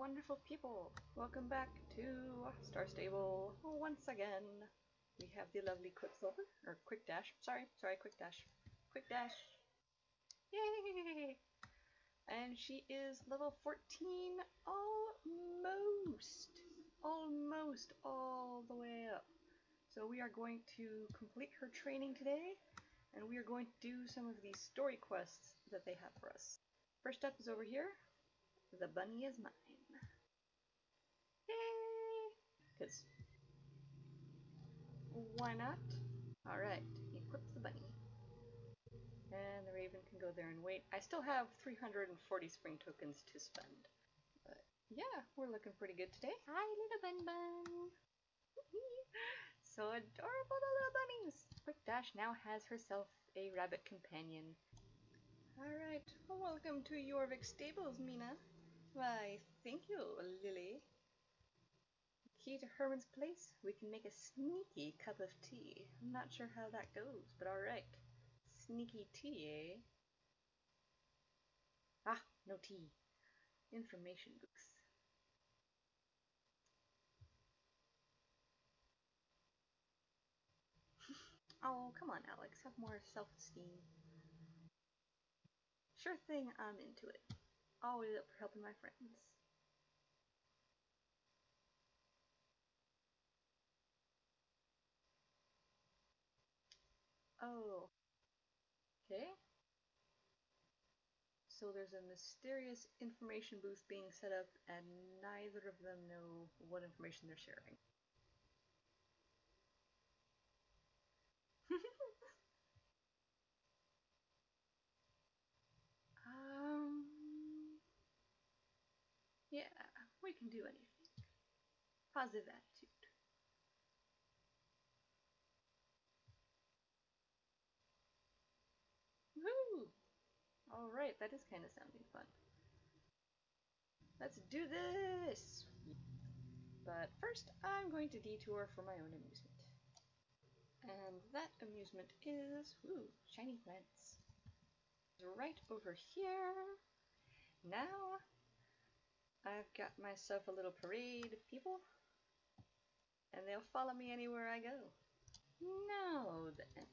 wonderful people. Welcome back to Star Stable oh, once again. We have the lovely Quicksilver, or Quick Dash. Sorry, sorry, Quick Dash. Quick Dash. Yay! And she is level 14 almost. Almost all the way up. So we are going to complete her training today, and we are going to do some of these story quests that they have for us. First up is over here. The bunny is mine. Yay! Because why not? Alright, equip the bunny. And the raven can go there and wait. I still have 340 spring tokens to spend. But yeah, we're looking pretty good today. Hi, little bun bun! so adorable, the little bunnies! Quick Dash now has herself a rabbit companion. Alright, well, welcome to Jorvik Stables, Mina. Why, thank you, Lily. Key to Herman's place? We can make a sneaky cup of tea. I'm not sure how that goes, but alright. Sneaky tea, eh? Ah, no tea. Information books. oh, come on, Alex. Have more self-esteem. Sure thing, I'm into it. Always up for helping my friends. Oh. Okay. So there's a mysterious information booth being set up and neither of them know what information they're sharing. um, yeah, we can do anything. Positive attitude. Woo! Alright, that is kind of sounding fun. Let's do this! But first, I'm going to detour for my own amusement. And that amusement is, ooh, shiny plants. Right over here. Now, I've got myself a little parade of people, and they'll follow me anywhere I go. Now then,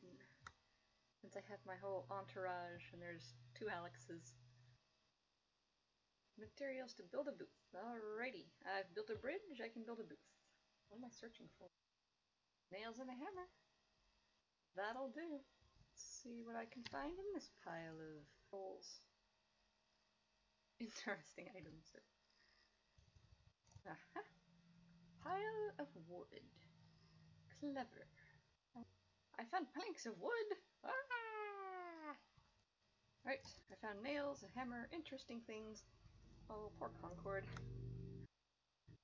since I have my whole entourage and there's two Alexes. Materials to build a booth. Alrighty, I've built a bridge, I can build a booth. What am I searching for? Nails and a hammer. That'll do. Let's see what I can find in this pile of holes. Interesting items. Aha! Pile of wood. Clever. I found planks of wood! Ah! Right, I found nails, a hammer, interesting things. Oh, poor Concord.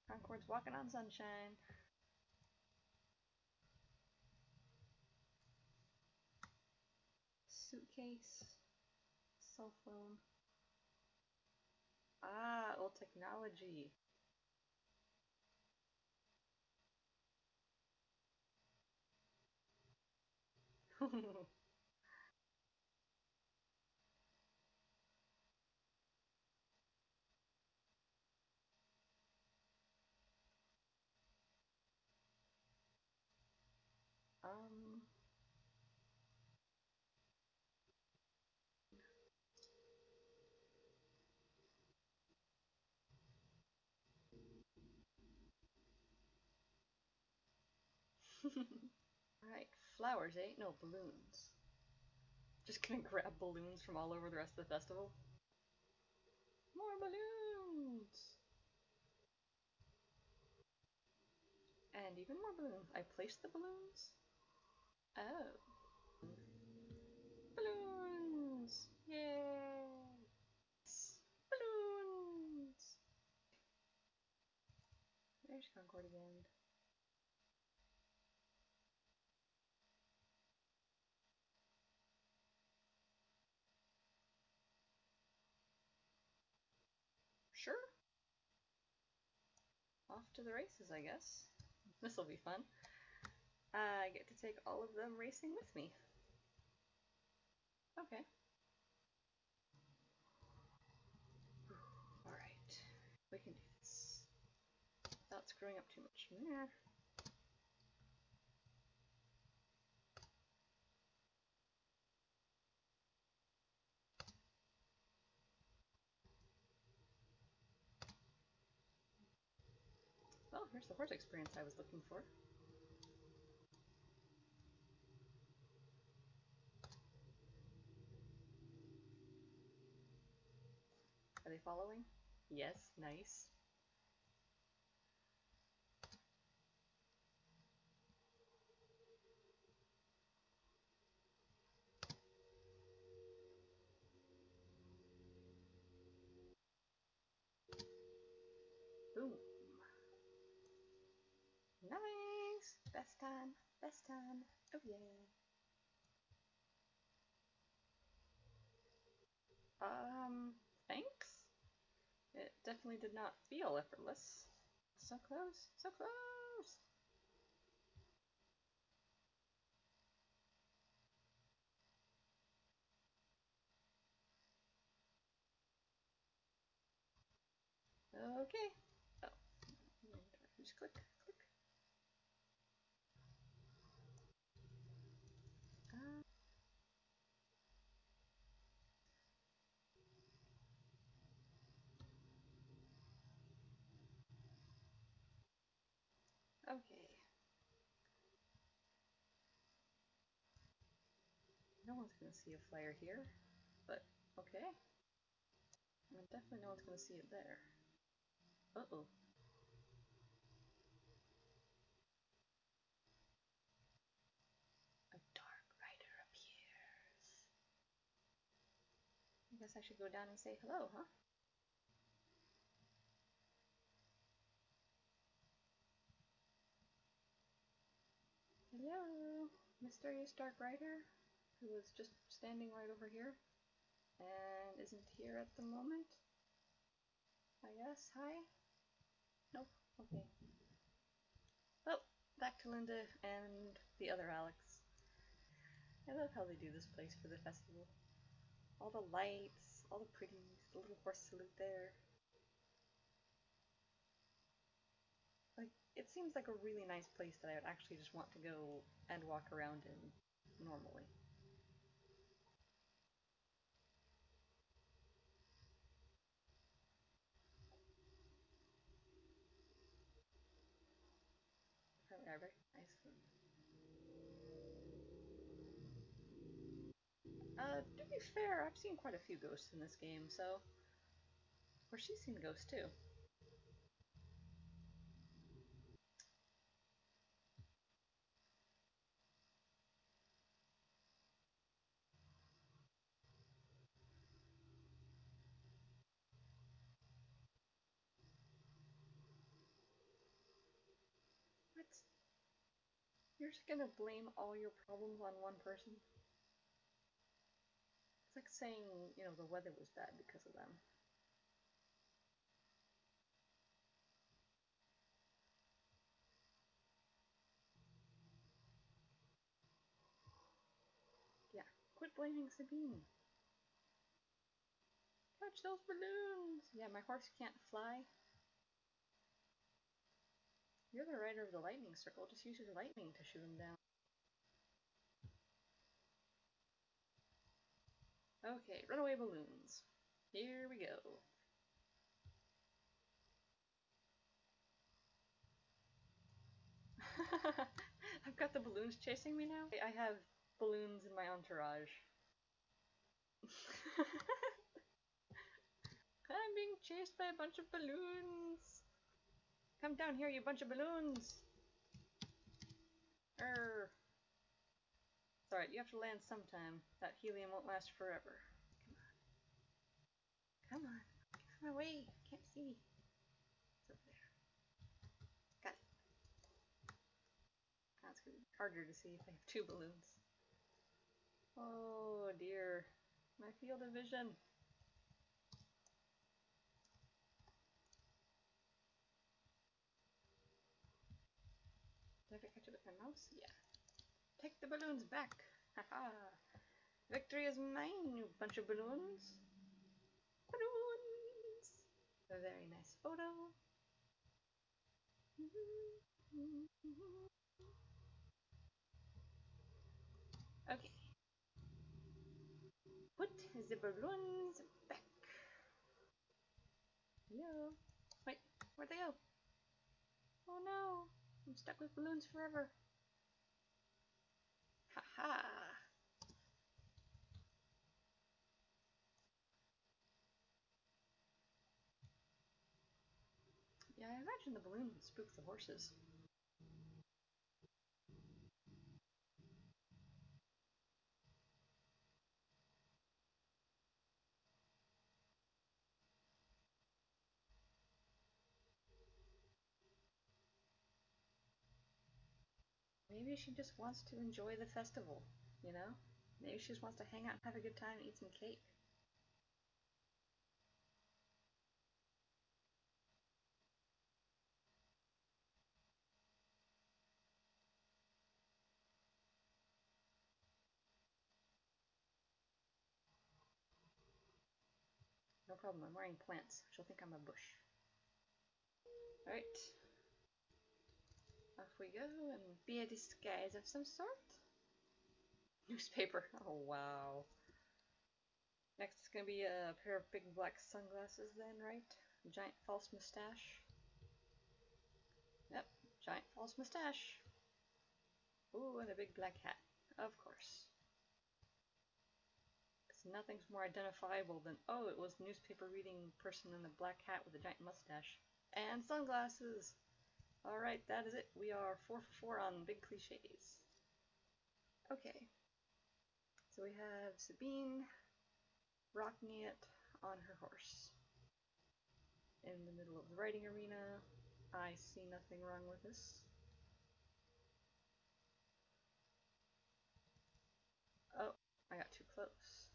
Concord's walking on sunshine. Suitcase. Cell phone. Ah, old technology. Alright, flowers, eh? No, balloons. Just gonna grab balloons from all over the rest of the festival. More balloons! And even more balloons. I placed the balloons? Oh. Balloons! Yay! Balloons! There's Concord again. Off to the races, I guess. This'll be fun. I get to take all of them racing with me. Okay. Alright. We can do this. Without screwing up too much. Here's the horse experience I was looking for. Are they following? Yes, nice. Boom. Nice! Best time, best time. Oh yeah. Um, thanks? It definitely did not feel effortless. So close, so close! Okay. Oh, just click, click. Uh, okay. No one's gonna see a flare here, but okay. And definitely no one's gonna see it there. Uh-oh. A dark rider appears. I guess I should go down and say hello, huh? Hello, mysterious dark rider, who was just standing right over here and isn't here at the moment. I guess. Hi? Nope. Okay. Well, back to Linda and the other Alex. I love how they do this place for the festival. All the lights, all the pretties, the little horse salute there. It seems like a really nice place that I would actually just want to go and walk around in normally. Apparently I recognize them. Uh, to be fair, I've seen quite a few ghosts in this game, so... Or she's seen ghosts too. What? You're just gonna blame all your problems on one person? It's like saying, you know, the weather was bad because of them. Yeah, quit blaming Sabine. Catch those balloons! Yeah, my horse can't fly. You're the rider of the lightning circle, just use your lightning to shoot him down. Okay, runaway balloons. Here we go. I've got the balloons chasing me now. I have balloons in my entourage. I'm being chased by a bunch of balloons. Come down here, you bunch of balloons. Err. It's alright, you have to land sometime. That helium won't last forever. Come on. Come on. Get out of my way. Can't see. It's over there. Got it. That's gonna be harder to see if I have two balloons. Oh dear. My field of vision. Did I catch it with my mouse? Yeah. Take the balloons back. Haha. Victory is mine, you bunch of balloons. Balloons. A very nice photo. Okay. Put the balloons back. Hello? Wait, where'd they go? Oh no, I'm stuck with balloons forever. Haha. -ha. Yeah, I imagine the balloon would spook the horses. Maybe she just wants to enjoy the festival, you know? Maybe she just wants to hang out and have a good time and eat some cake. No problem, I'm wearing plants. She'll think I'm a bush. Alright. Off we go and be a disguise of some sort. Newspaper. Oh, wow. Next is going to be a pair of big black sunglasses then, right? Giant false mustache. Yep, giant false mustache. Ooh, and a big black hat. Of course. Because nothing's more identifiable than, oh, it was newspaper reading person in the black hat with a giant mustache. And sunglasses! Alright, that is it. We are 4 for 4 on big cliches. Okay. So we have Sabine rocking it on her horse. In the middle of the riding arena. I see nothing wrong with this. Oh, I got too close.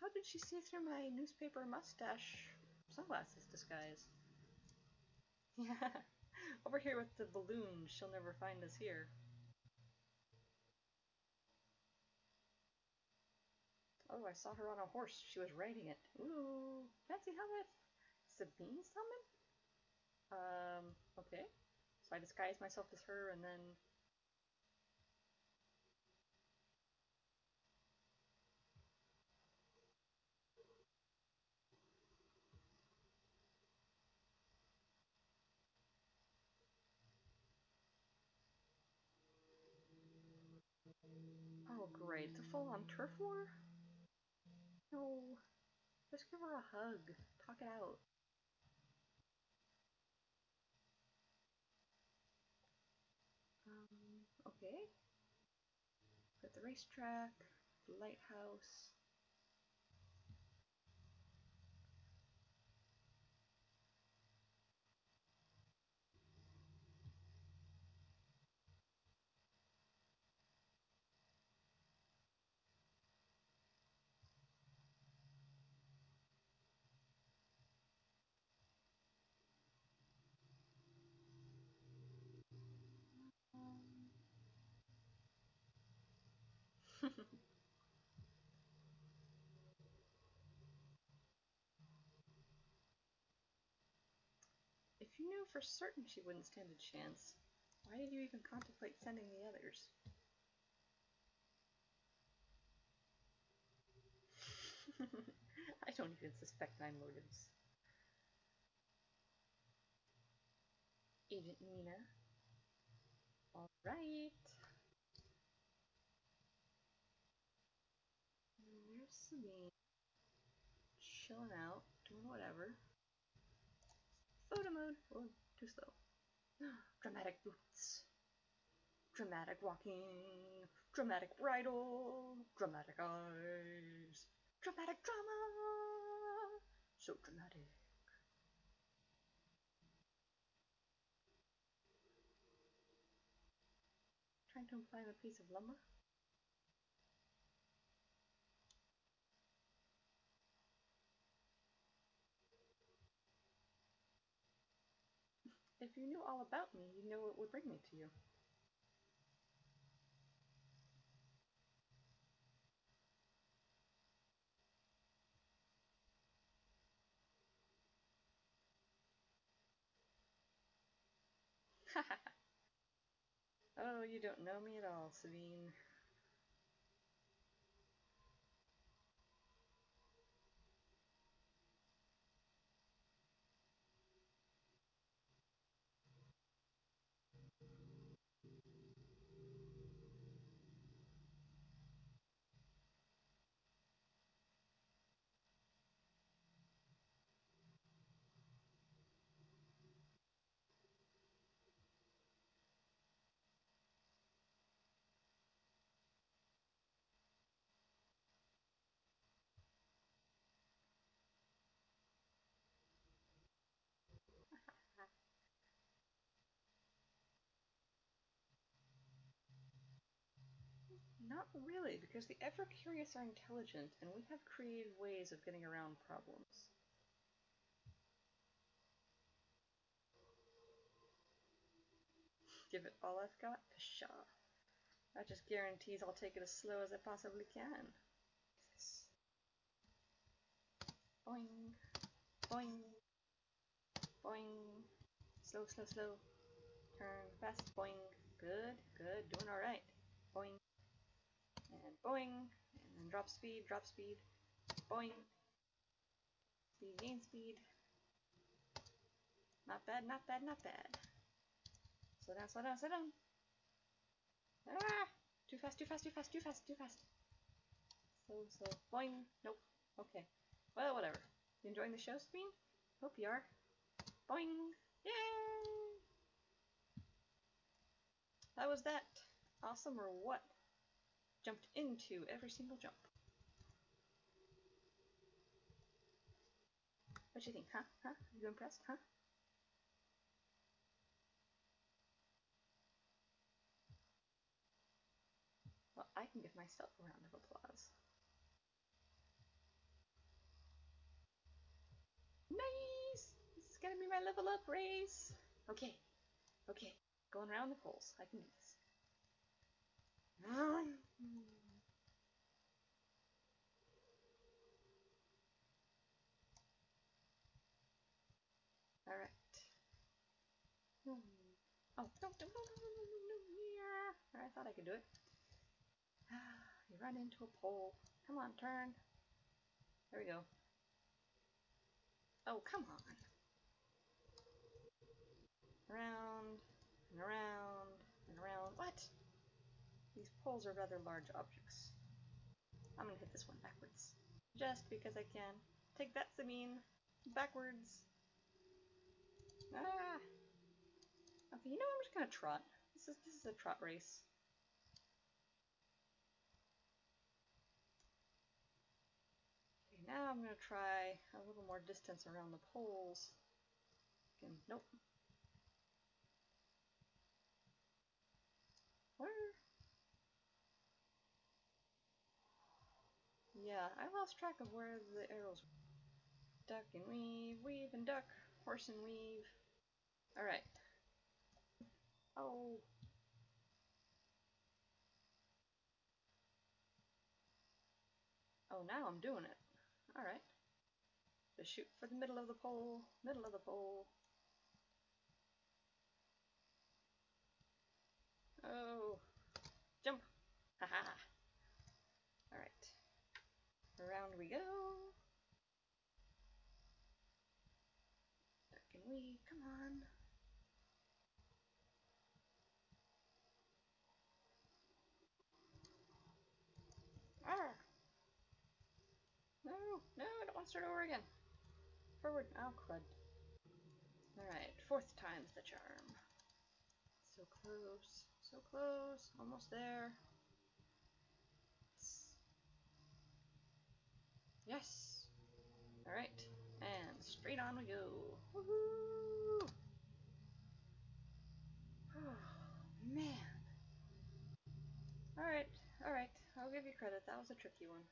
How did she see through my newspaper mustache sunglasses disguise? Yeah, over here with the balloon, she'll never find us here. Oh, I saw her on a horse. She was riding it. Ooh, fancy helmet. Sabine's helmet? Um, okay. So I disguise myself as her and then... Great, it's a full-on turf war? No. Just give her a hug. Talk it out. Um, okay. Got the racetrack, the lighthouse. If you knew for certain she wouldn't stand a chance, why did you even contemplate sending the others? I don't even suspect my motives. Agent Nina. Alright. There's Sabine. Chilling out, doing whatever. Photo mode. Oh, too slow. Dramatic boots. Dramatic walking. Dramatic bridle. Dramatic eyes. Dramatic drama. So dramatic. Trying to imply a piece of lumber. you knew all about me, you'd know what would bring me to you. oh, you don't know me at all, Sabine. Not really, because the ever curious are intelligent, and we have creative ways of getting around problems. Give it all I've got? Pshaw. That just guarantees I'll take it as slow as I possibly can. Boing, boing, boing. Slow, slow, slow. Turn fast, boing. Good, good, doing alright. Boing and boing, and then drop speed, drop speed, boing, speed, gain speed. Not bad, not bad, not bad. Slow down, slow down, slow down. Ah! Too fast, too fast, too fast, too fast, too fast. Slow, slow, boing. Nope. Okay. Well, whatever. You enjoying the show, Sabine? Hope you are. Boing! Yay! How was that? Awesome or what? Jumped into every single jump. What do you think, huh? Huh? Are You impressed, huh? Well, I can give myself a round of applause. Nice! This is gonna be my level up race! Okay, okay, going around the poles. I can do this. Hmm. Alright. Hmm. Oh, no, no, no, no, no, no, no, yeah. I thought I could do it. You run into a pole. Come on, turn. There we go. Oh, come on. Around, and around, and around. What? These poles are rather large objects. I'm gonna hit this one backwards. Just because I can. Take that, Sabine. Backwards. Ah! Okay, you know I'm just gonna trot. This is this is a trot race. Okay, now I'm gonna try a little more distance around the poles. Can, nope. Where Yeah, I lost track of where the arrows Duck and weave, weave and duck, horse and weave. Alright. Oh. Oh, now I'm doing it. Alright. Just shoot for the middle of the pole, middle of the pole. Oh. Jump. Haha. Alright. Around we go. Duck and weave, come on. Ah! No, no, I don't want to start over again. Forward. Oh, crud. Alright, fourth time's the charm. So close, so close, almost there. Yes! Alright, and straight on we go. Woohoo! Oh, man. Alright, alright, I'll give you credit. That was a tricky one.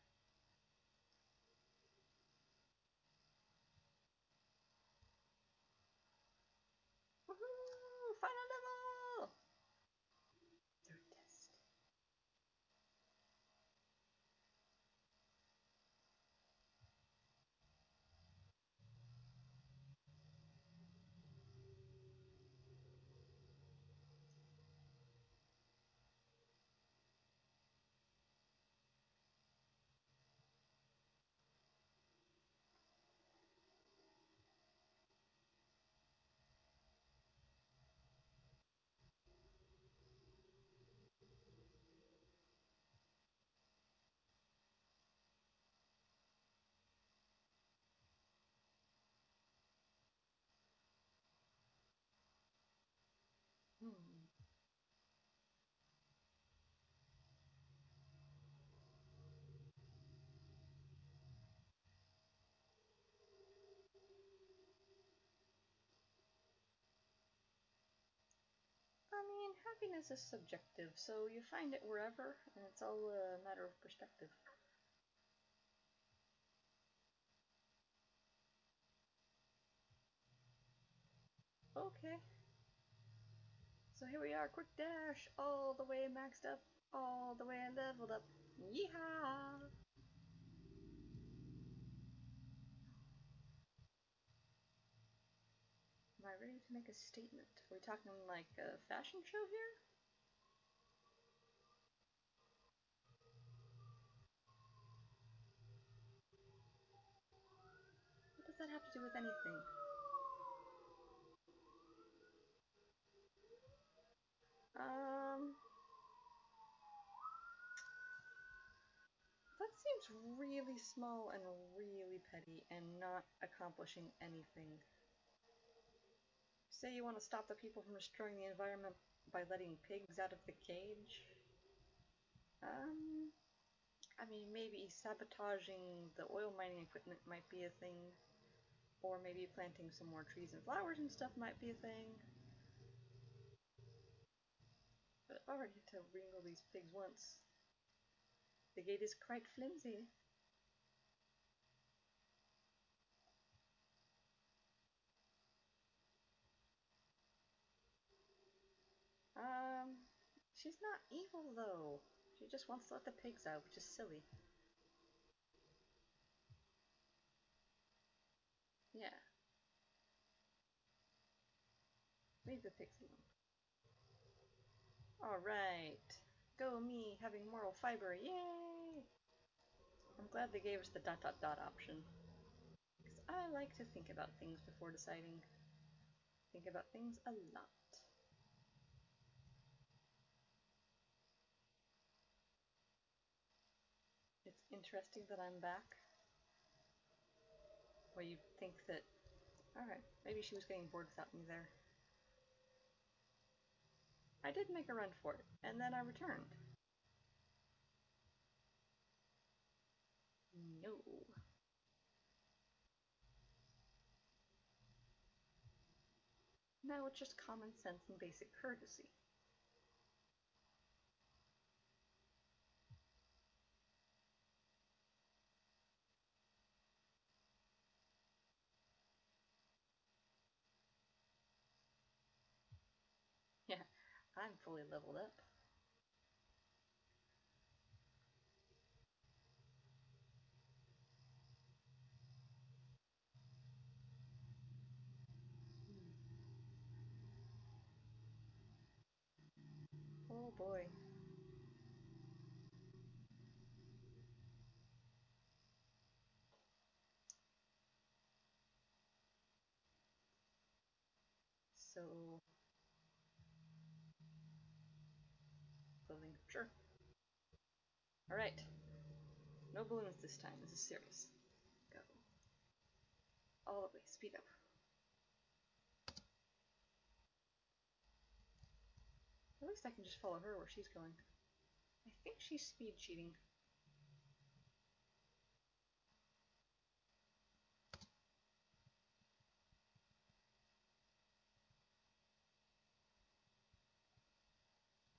I mean, happiness is subjective, so you find it wherever, and it's all a matter of perspective. Okay. So here we are, quick dash, all the way maxed up, all the way leveled up. Yeehaw! To make a statement? We're we talking like a fashion show here? What does that have to do with anything? Um, that seems really small and really petty and not accomplishing anything. Say you want to stop the people from destroying the environment by letting pigs out of the cage? Um, I mean, maybe sabotaging the oil mining equipment might be a thing. Or maybe planting some more trees and flowers and stuff might be a thing. But I've already had to wrangle these pigs once. The gate is quite flimsy. She's not evil though. She just wants to let the pigs out, which is silly. Yeah. Leave the pigs alone. Alright. Go me, having moral fiber, yay! I'm glad they gave us the dot dot dot option. Because I like to think about things before deciding. Think about things a lot. It's interesting that I'm back. Well, you think that... Alright, maybe she was getting bored without me there. I did make a run for it, and then I returned. No. Now it's just common sense and basic courtesy. Fully leveled up. Oh boy. So... sure. Alright. No balloons this time, this is serious. Go. All the way, speed up. At least I can just follow her where she's going. I think she's speed cheating.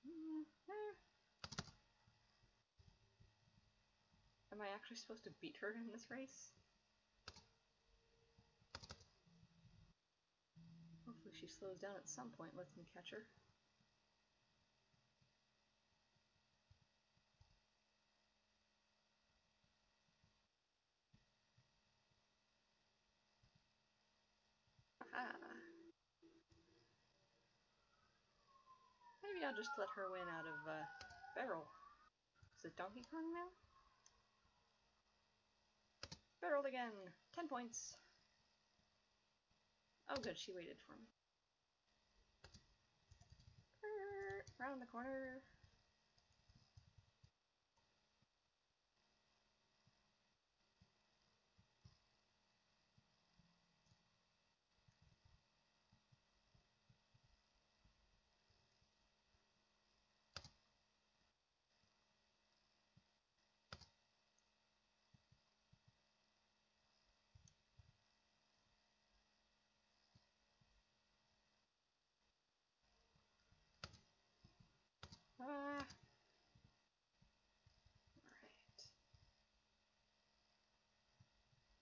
Mm, eh. Am I actually supposed to beat her in this race? Hopefully she slows down at some point, lets me catch her. Aha! Maybe I'll just let her win out of uh, Barrel. Is it Donkey Kong now? Barreled again! 10 points! Oh good, she waited for me. Round the corner. Alright.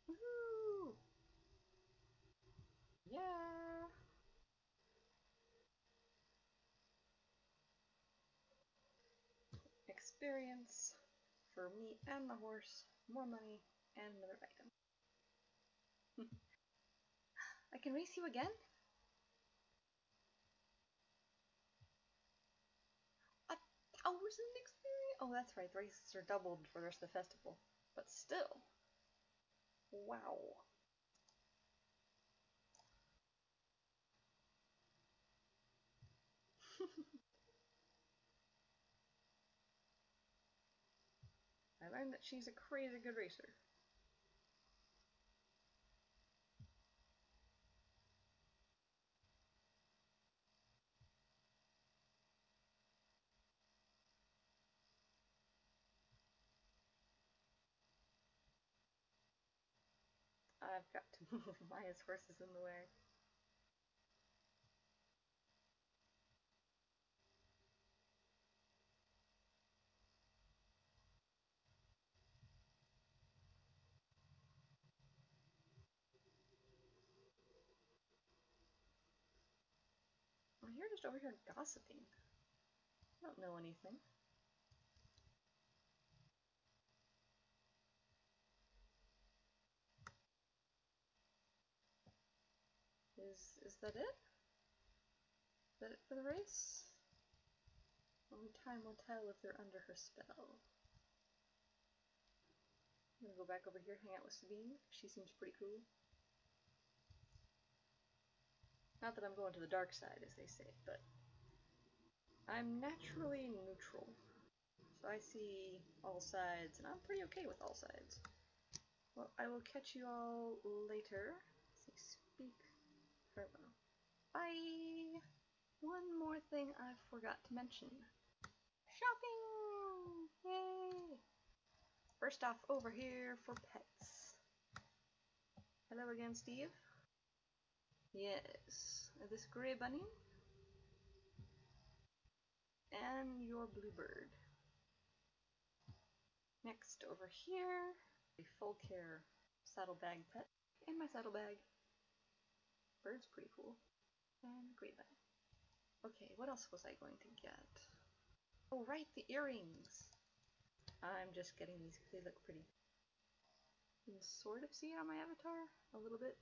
Woohoo! Yeah! Experience for me and the horse, more money, and another item. I can race you again? Oh, a thousand experience? Oh, that's right, the races are doubled for the rest of the festival. But still. Wow. I learned that she's a crazy good racer. I've got to move. Maya's horse is in the way. Well, you're just over here gossiping. I don't know anything. Is is that it? Is that it for the race? Only time will tell if they're under her spell. I'm gonna go back over here, hang out with Sabine. She seems pretty cool. Not that I'm going to the dark side, as they say, but I'm naturally neutral. So I see all sides, and I'm pretty okay with all sides. Well, I will catch you all later. Bye! One more thing I forgot to mention. Shopping! Yay! First off, over here for pets. Hello again, Steve. Yes, this gray bunny. And your bluebird. Next, over here, a full care saddlebag pet in my saddlebag. Bird's pretty cool. And bunny. Okay, what else was I going to get? Oh, right, the earrings. I'm just getting these because they look pretty. You can sort of see it on my avatar a little bit.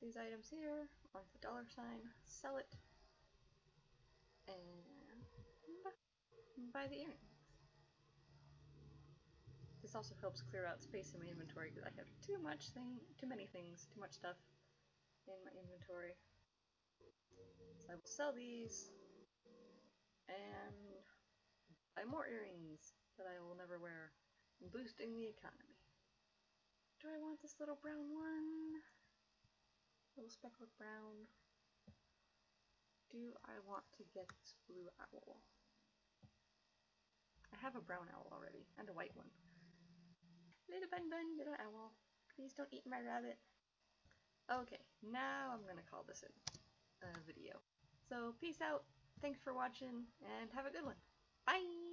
These items here, on the dollar sign, sell it, and buy the earrings. This also helps clear out space in my inventory because I have too much thing, too many things, too much stuff in my inventory. So I will sell these and buy more earrings that I will never wear, boosting the economy. Do I want this little brown one? Little speckled brown. Do I want to get this blue owl? I have a brown owl already, and a white one. Little bun bun, little owl. Please don't eat my rabbit. Okay, now I'm gonna call this a, a video. So peace out, thanks for watching, and have a good one. Bye!